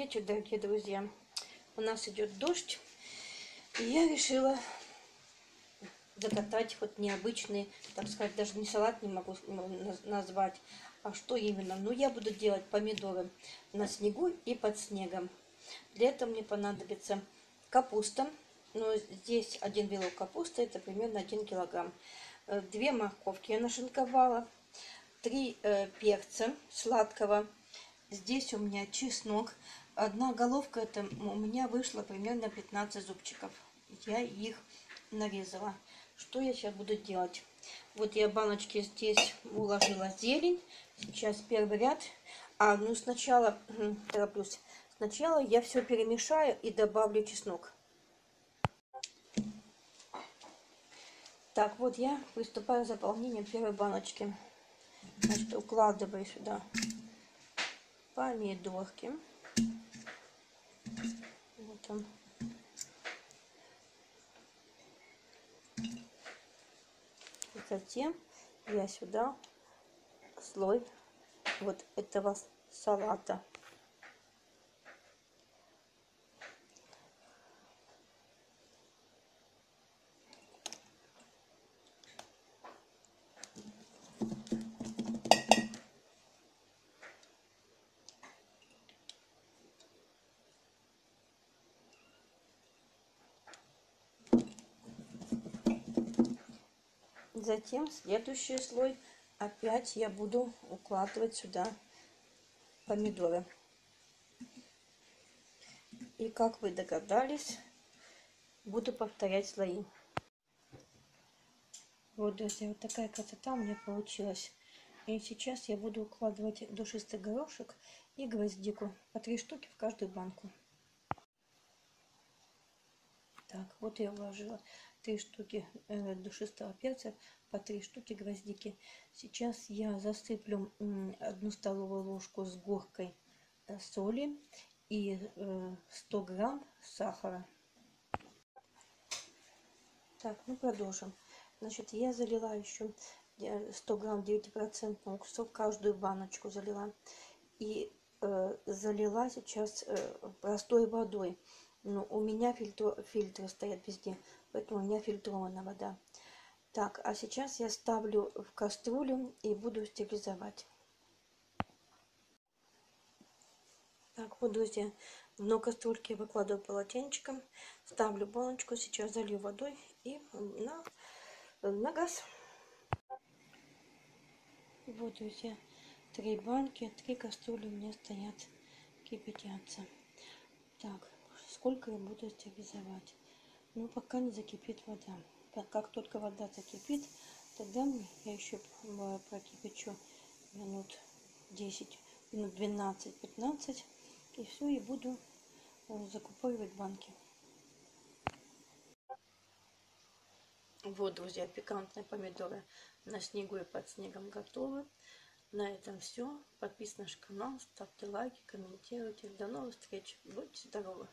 вечер, дорогие друзья. У нас идет дождь. И я решила закатать вот необычный, так сказать, даже не салат не могу назвать, а что именно. Ну, я буду делать помидоры на снегу и под снегом. Для этого мне понадобится капуста. Но здесь один вилок капусты, это примерно 1 килограмм. Э, две морковки я нашинковала. Три э, перца сладкого Здесь у меня чеснок. Одна головка, это у меня вышло примерно 15 зубчиков. Я их нарезала. Что я сейчас буду делать? Вот я баночки здесь уложила зелень. Сейчас первый ряд. А, ну сначала, тороплюсь, сначала я все перемешаю и добавлю чеснок. Так, вот я приступаю к заполнению первой баночки. Значит, укладываю сюда помидорки. Вот он. Затем я сюда слой вот этого салата. Затем следующий слой опять я буду укладывать сюда помидоры. И как вы догадались, буду повторять слои. Вот, друзья, вот такая красота у меня получилась. И сейчас я буду укладывать душистый горошек и гвоздику по три штуки в каждую банку. Так, вот я уложила три штуки э, душистого перца, по три штуки гвоздики. Сейчас я засыплю одну столовую ложку с горкой э, соли и э, 100 грамм сахара. Так, ну продолжим. Значит, я залила еще 100 грамм 9% уксуса каждую баночку залила. И э, залила сейчас э, простой водой. Но у меня фильтр, фильтры стоят везде поэтому у меня фильтрованная вода. Так, а сейчас я ставлю в кастрюлю и буду стерилизовать. Так, вот, друзья, дно кастрюльки выкладываю полотенчиком, ставлю баночку, сейчас залью водой и на, на газ. Вот, друзья, три банки, три кастрюли у меня стоят, кипятятся. Так, сколько я буду стерилизовать? ну, пока не закипит вода. Как, как только вода закипит, тогда я еще прокипячу минут 10, минут 12-15, и все, и буду э, закупоривать банки. Вот, друзья, пикантные помидоры на снегу и под снегом готовы. На этом все. Подписывайтесь на наш канал, ставьте лайки, комментируйте. До новых встреч. Будьте здоровы!